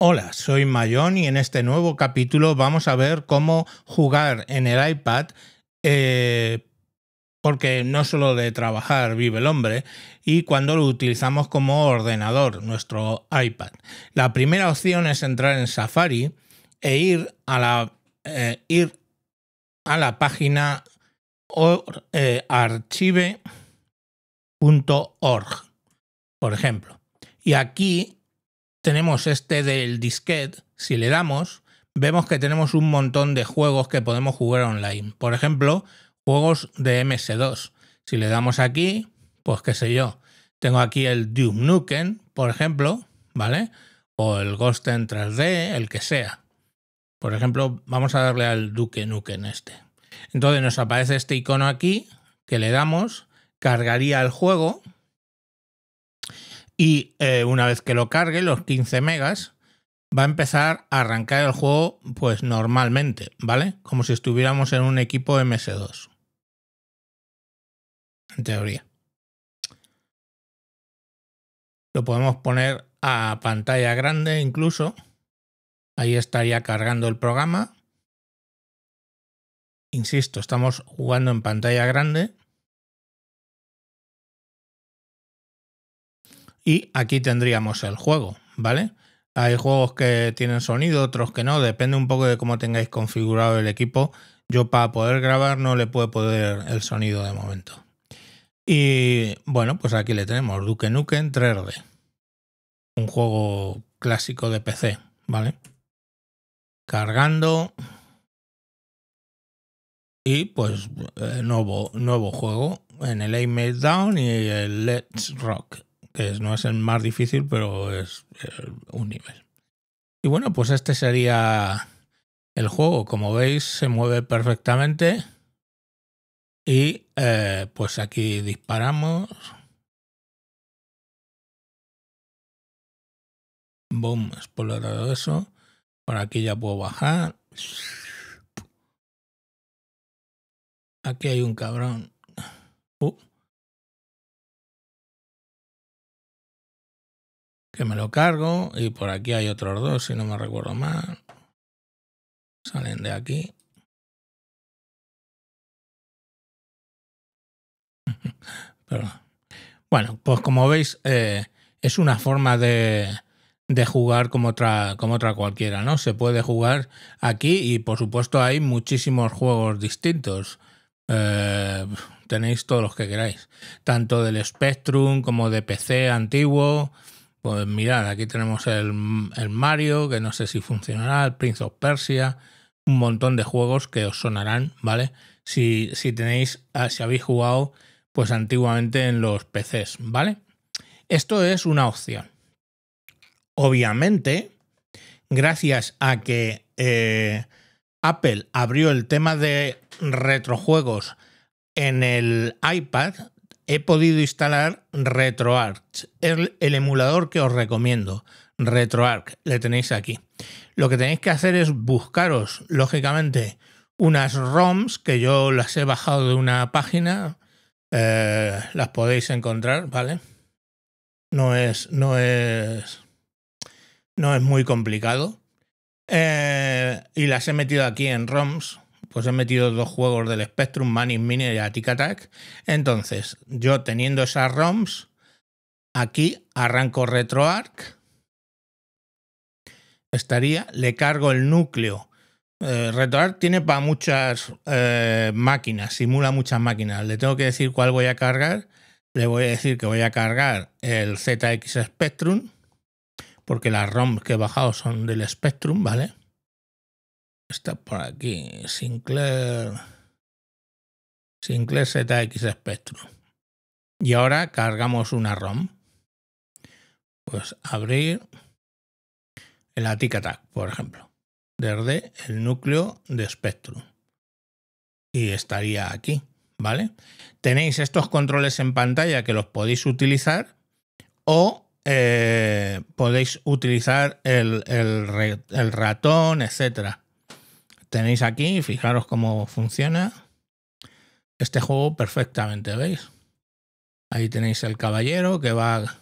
Hola, soy Mayón y en este nuevo capítulo vamos a ver cómo jugar en el iPad, eh, porque no solo de trabajar vive el hombre, y cuando lo utilizamos como ordenador, nuestro iPad. La primera opción es entrar en Safari e ir a la, eh, ir a la página eh, archive.org, por ejemplo. Y aquí tenemos este del disquete, si le damos, vemos que tenemos un montón de juegos que podemos jugar online. Por ejemplo, juegos de MS2. Si le damos aquí, pues qué sé yo, tengo aquí el Duke Nukem, por ejemplo, ¿vale? O el Ghost en 3D, el que sea. Por ejemplo, vamos a darle al Duke Nukem este. Entonces nos aparece este icono aquí, que le damos, cargaría el juego, y eh, una vez que lo cargue, los 15 megas, va a empezar a arrancar el juego pues normalmente, ¿vale? Como si estuviéramos en un equipo MS2. En teoría. Lo podemos poner a pantalla grande incluso. Ahí estaría cargando el programa. Insisto, estamos jugando en pantalla grande. Y aquí tendríamos el juego, ¿vale? Hay juegos que tienen sonido, otros que no, depende un poco de cómo tengáis configurado el equipo. Yo para poder grabar no le puedo poner el sonido de momento. Y bueno, pues aquí le tenemos Duke Nukem 3D. Un juego clásico de PC, ¿vale? Cargando. Y pues eh, nuevo, nuevo juego en el Aim Down y el Let's Rock no es el más difícil, pero es un nivel. Y bueno, pues este sería el juego. Como veis, se mueve perfectamente. Y eh, pues aquí disparamos. Boom, explorado eso. Por aquí ya puedo bajar. Aquí hay un cabrón. Que me lo cargo y por aquí hay otros dos si no me recuerdo mal salen de aquí bueno pues como veis eh, es una forma de, de jugar como otra, como otra cualquiera, ¿no? Se puede jugar aquí y por supuesto hay muchísimos juegos distintos. Eh, tenéis todos los que queráis, tanto del Spectrum como de PC antiguo, pues mirad, aquí tenemos el, Mario, que no sé si funcionará, el Prince of Persia, un montón de juegos que os sonarán, ¿vale? Si, si tenéis, ah, si habéis jugado, pues antiguamente en los PCs, ¿vale? Esto es una opción. Obviamente, gracias a que eh, Apple abrió el tema de retrojuegos en el iPad, he podido instalar RetroArch, el, el emulador que os recomiendo. RetroArch, le tenéis aquí. Lo que tenéis que hacer es buscaros, lógicamente, unas ROMs que yo las he bajado de una página. Eh, las podéis encontrar, ¿vale? No es, no es, no es muy complicado. Eh, y las he metido aquí en ROMs pues he metido dos juegos del Spectrum, Money Mini y Attic Attack. Entonces, yo teniendo esas ROMs, aquí arranco RetroArch. Estaría, le cargo el núcleo. Eh, RetroArch tiene para muchas eh, máquinas, simula muchas máquinas. Le tengo que decir cuál voy a cargar. Le voy a decir que voy a cargar el ZX Spectrum, porque las ROMs que he bajado son del Spectrum, ¿vale? Está por aquí. Sinclair. Sinclair ZX Spectrum. Y ahora cargamos una ROM. Pues abrir el Attack, por ejemplo. Desde el núcleo de Spectrum. Y estaría aquí, ¿vale? Tenéis estos controles en pantalla que los podéis utilizar o eh, podéis utilizar el, el, el ratón, etcétera tenéis aquí, fijaros cómo funciona este juego perfectamente, ¿veis? Ahí tenéis el caballero que va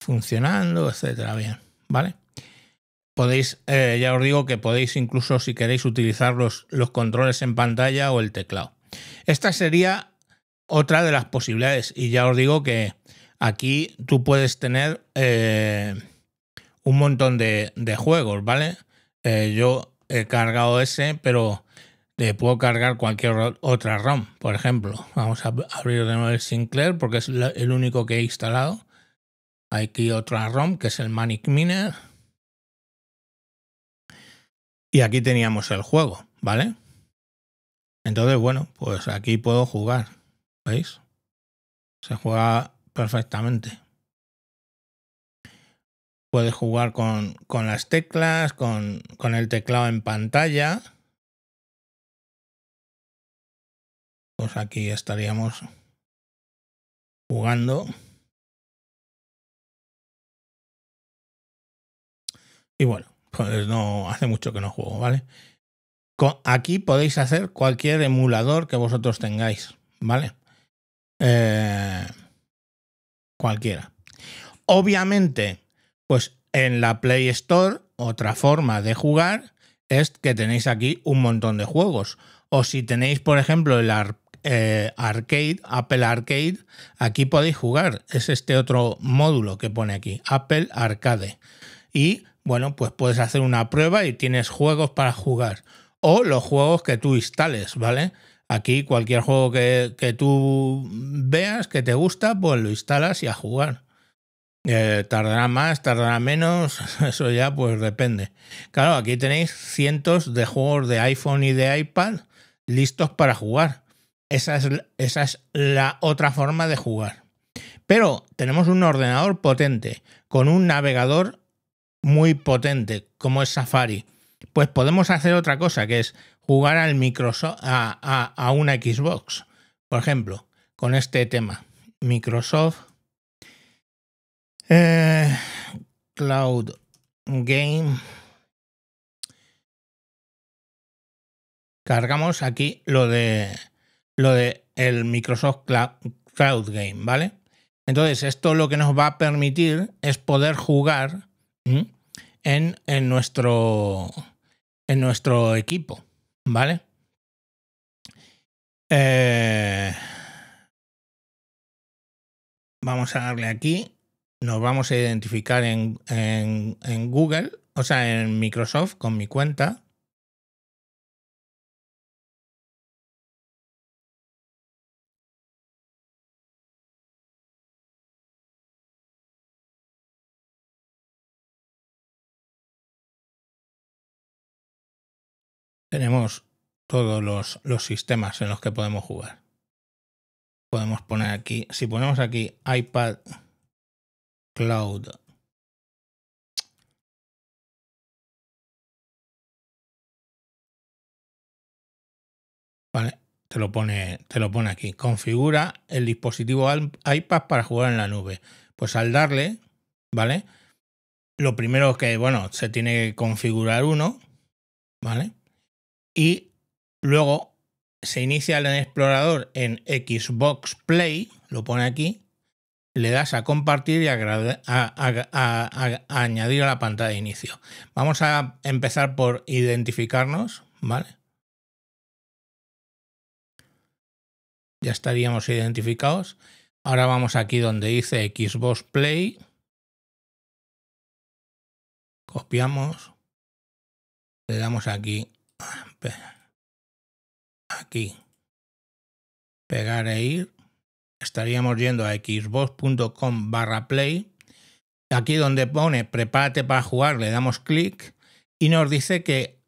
funcionando, etcétera, bien, ¿vale? podéis, eh, ya os digo que podéis incluso si queréis utilizar los, los controles en pantalla o el teclado. Esta sería otra de las posibilidades y ya os digo que aquí tú puedes tener eh, un montón de, juegos, ¿vale? Eh, yo he cargado ese, pero le puedo cargar cualquier otra ROM, por ejemplo. Vamos a abrir de nuevo el Sinclair porque es el único que he instalado. Aquí otra ROM que es el Manic Miner. Y aquí teníamos el juego, ¿vale? Entonces, bueno, pues aquí puedo jugar. ¿Veis? Se juega perfectamente. Puedes jugar con, con las teclas, con, con el teclado en pantalla. Pues aquí estaríamos jugando. Y bueno, pues no hace mucho que no juego, ¿vale? Aquí podéis hacer cualquier emulador que vosotros tengáis, ¿vale? Eh, cualquiera. Obviamente, pues en la Play Store, otra forma de jugar es que tenéis aquí un montón de juegos. O si tenéis, por ejemplo, el eh, Arcade, Apple Arcade, aquí podéis jugar. Es este otro módulo que pone aquí, Apple Arcade. Y bueno, pues puedes hacer una prueba y tienes juegos para jugar. O los juegos que tú instales, ¿vale? Aquí cualquier juego que, que tú veas que te gusta, pues lo instalas y a jugar. Eh, tardará más, tardará menos, eso ya pues depende. Claro, aquí tenéis cientos de juegos de iPhone y de iPad listos para jugar. Esa es, esa es la otra forma de jugar. Pero tenemos un ordenador potente, con un navegador muy potente como es Safari, pues podemos hacer otra cosa, que es jugar al Microsoft, a, una Xbox, por ejemplo, con este tema. Microsoft eh, Cloud Game. Cargamos aquí lo de lo de el Microsoft Cloud Game, ¿vale? Entonces, esto lo que nos va a permitir es poder jugar en, en, nuestro, en nuestro equipo, ¿vale? Eh, vamos a darle aquí, nos vamos a identificar en, en, Google, o sea, en Microsoft con mi cuenta. tenemos todos los, los, sistemas en los que podemos jugar. Podemos poner aquí, si ponemos aquí iPad Cloud. Vale, te lo pone, te lo pone aquí. Configura el dispositivo iPad para jugar en la nube. Pues al darle, ¿vale? Lo primero que, bueno, se tiene que configurar uno, ¿vale? y luego se inicia el explorador en Xbox Play, lo pone aquí, le das a compartir y a, añadir a la pantalla de inicio. Vamos a empezar por identificarnos, ¿vale? Ya estaríamos identificados. Ahora vamos aquí donde dice Xbox Play. Copiamos. Le damos aquí aquí, pegar e ir, estaríamos yendo a xbox.com barra play. Aquí donde pone prepárate para jugar, le damos clic y nos dice que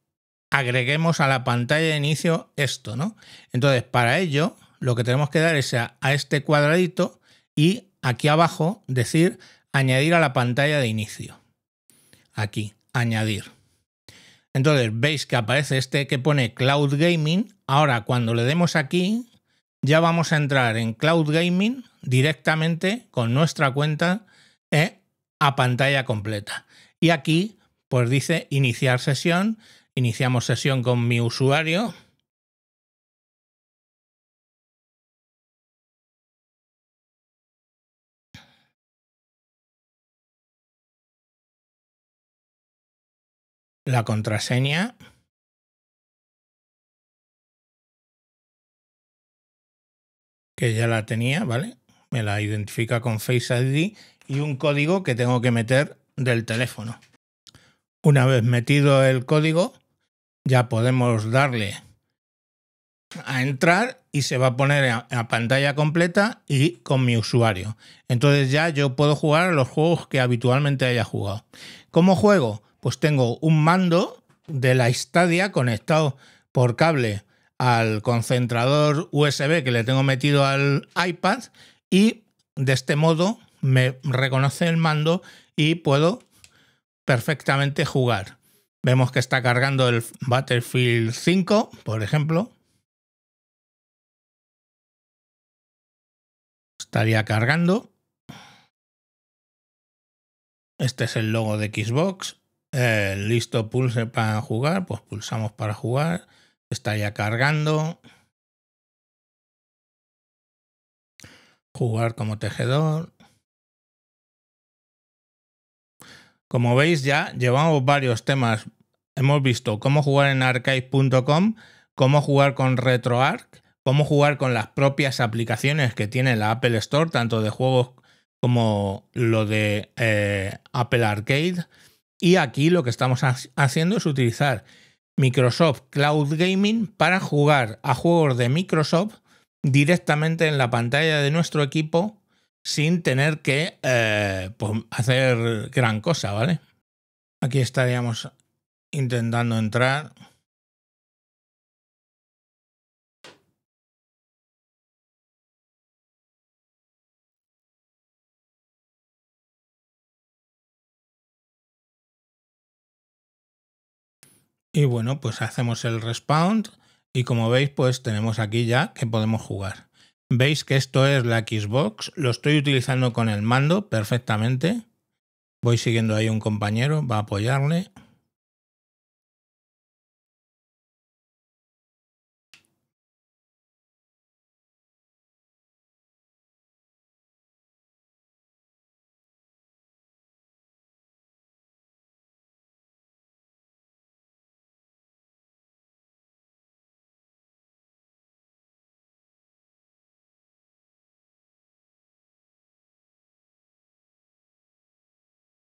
agreguemos a la pantalla de inicio esto, ¿no? Entonces, para ello, lo que tenemos que dar es a, a este cuadradito y aquí abajo decir añadir a la pantalla de inicio. Aquí, añadir. Entonces veis que aparece este que pone Cloud Gaming. Ahora cuando le demos aquí ya vamos a entrar en Cloud Gaming directamente con nuestra cuenta eh, a pantalla completa. Y aquí pues dice iniciar sesión. Iniciamos sesión con mi usuario. la contraseña. Que ya la tenía, ¿vale? Me la identifica con Face ID y un código que tengo que meter del teléfono. Una vez metido el código, ya podemos darle a entrar y se va a poner a, pantalla completa y con mi usuario. Entonces ya yo puedo jugar a los juegos que habitualmente haya jugado. ¿Cómo juego? Pues tengo un mando de la Stadia conectado por cable al concentrador USB que le tengo metido al iPad y de este modo me reconoce el mando y puedo perfectamente jugar. Vemos que está cargando el Battlefield 5, por ejemplo. Estaría cargando. Este es el logo de Xbox. Eh, listo, pulse para jugar. Pues pulsamos para jugar. Estaría cargando. Jugar como tejedor. Como veis ya llevamos varios temas. Hemos visto cómo jugar en archive.com, cómo jugar con RetroArch, cómo jugar con las propias aplicaciones que tiene la Apple Store, tanto de juegos como lo de eh, Apple Arcade. Y aquí lo que estamos haciendo es utilizar Microsoft Cloud Gaming para jugar a juegos de Microsoft directamente en la pantalla de nuestro equipo sin tener que eh, pues, hacer gran cosa, ¿vale? Aquí estaríamos intentando entrar. Y bueno, pues hacemos el respawn y como veis pues tenemos aquí ya que podemos jugar. Veis que esto es la Xbox, lo estoy utilizando con el mando perfectamente. Voy siguiendo ahí un compañero, va a apoyarle.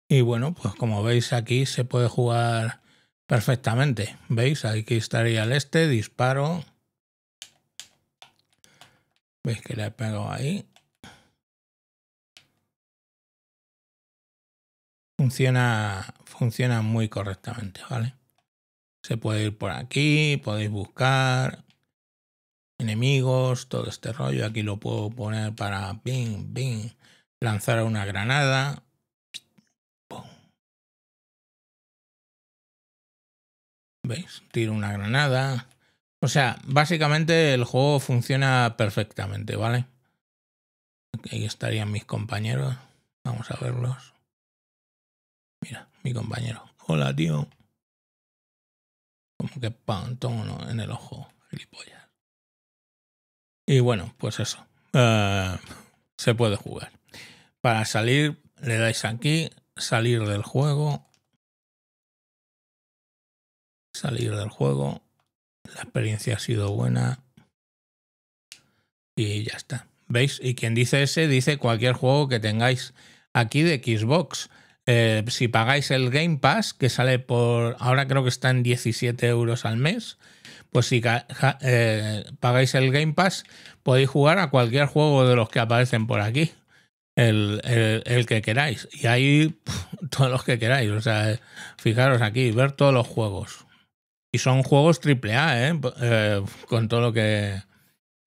Y bueno, pues como veis aquí se puede jugar perfectamente. ¿Veis? Aquí estaría el este, disparo. ¿Veis que le pego ahí? Funciona, funciona muy correctamente, ¿vale? Se puede ir por aquí, podéis buscar enemigos, todo este rollo. Aquí lo puedo poner para ping, ping, lanzar una granada. ¿Veis? Tiro una granada. O sea, básicamente el juego funciona perfectamente, ¿vale? Ahí estarían mis compañeros. Vamos a verlos. Mira, mi compañero. Hola, tío. Como que pantono en el ojo, gilipollas. Y bueno, pues eso. Eh, se puede jugar. Para salir, le dais aquí, salir del juego salir del juego. La experiencia ha sido buena. Y ya está. ¿Veis? Y quien dice ese dice cualquier juego que tengáis aquí de Xbox. Eh, si pagáis el Game Pass, que sale por. Ahora creo que está en 17 euros al mes. Pues si eh, pagáis el Game Pass, podéis jugar a cualquier juego de los que aparecen por aquí. El, el, que queráis. Y ahí todos los que queráis. O sea, fijaros aquí, ver todos los juegos. Son juegos AAA, ¿eh? ¿eh? con todo lo que,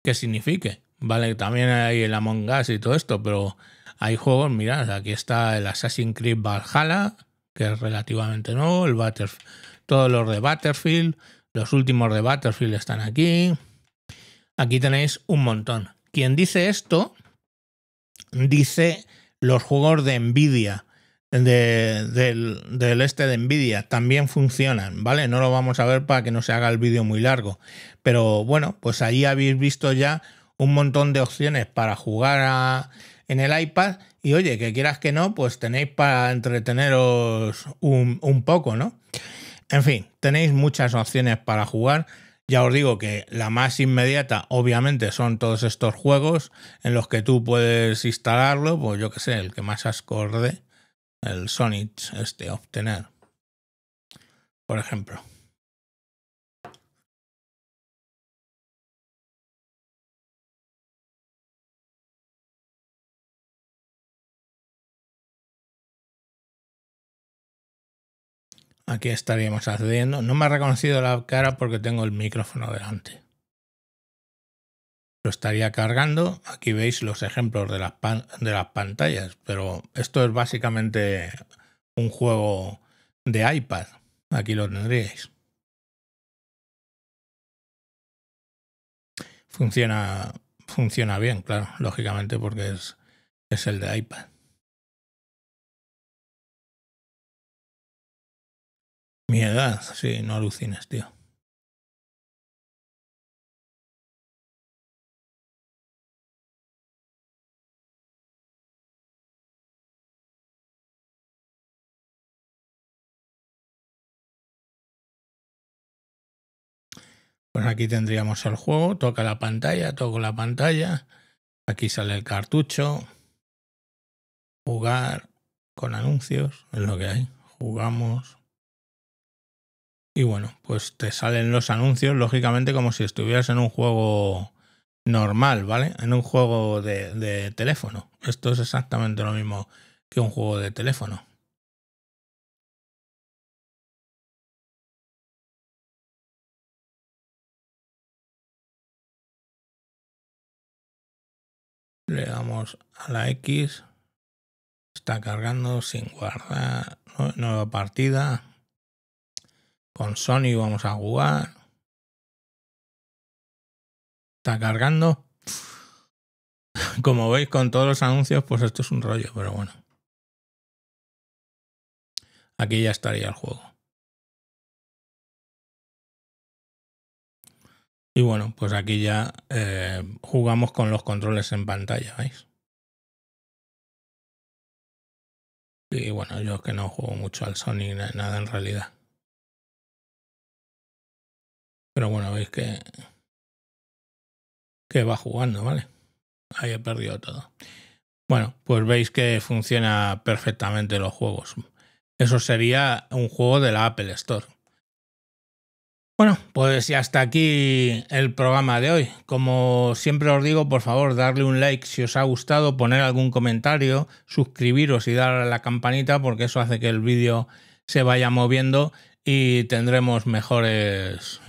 que signifique. Vale, también hay el Among Us y todo esto, pero hay juegos, mirad, aquí está el Assassin's Creed Valhalla, que es relativamente nuevo, el Battlefield, todos los de Battlefield, los últimos de Battlefield están aquí. Aquí tenéis un montón. Quien dice esto, dice los juegos de Nvidia del, este de Nvidia también funcionan, ¿vale? No lo vamos a ver para que no se haga el vídeo muy largo. Pero bueno, pues ahí habéis visto ya un montón de opciones para jugar en el iPad. Y oye, que quieras que no, pues tenéis para entreteneros un, poco, ¿no? en fin, tenéis muchas opciones para jugar. Ya os digo que la más inmediata, obviamente, son todos estos juegos en los que tú puedes instalarlo, pues yo que sé, el que más acorde, el Sonic, este, obtener, por ejemplo. Aquí estaríamos accediendo. No me ha reconocido la cara porque tengo el micrófono delante. Lo estaría cargando. Aquí veis los ejemplos de las, de las pantallas. Pero esto es básicamente un juego de iPad. Aquí lo tendríais. Funciona, funciona bien, claro, lógicamente porque es, es el de iPad. Mi edad, sí, no alucines, tío. Pues aquí tendríamos el juego, toca la pantalla, toco la pantalla, aquí sale el cartucho, jugar con anuncios, es lo que hay, jugamos, y bueno, pues te salen los anuncios, lógicamente, como si estuvieras en un juego normal, ¿vale? En un juego de, de teléfono. Esto es exactamente lo mismo que un juego de teléfono. Le damos a la X. Está cargando sin guardar. Nueva partida. Con Sony vamos a jugar. Está cargando. Como veis con todos los anuncios, pues esto es un rollo, pero bueno. Aquí ya estaría el juego. Y bueno, pues aquí ya eh, jugamos con los controles en pantalla, ¿veis? Y bueno, yo es que no juego mucho al Sony, nada en realidad. Pero bueno, veis que, que va jugando, ¿vale? Ahí he perdido todo. Bueno, pues veis que funciona perfectamente los juegos. Eso sería un juego de la Apple Store. Bueno, pues hasta aquí el programa de hoy. Como siempre os digo, por favor, darle un like si os ha gustado, poner algún comentario, suscribiros y dar a la campanita porque eso hace que el vídeo se vaya moviendo y tendremos mejores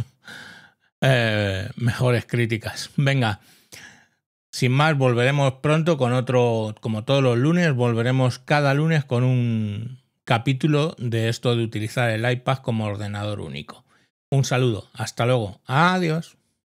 eh, mejores críticas. Venga, sin más, volveremos pronto con otro, como todos los lunes, volveremos cada lunes con un capítulo de esto de utilizar el iPad como ordenador único. Un saludo, hasta luego, adiós.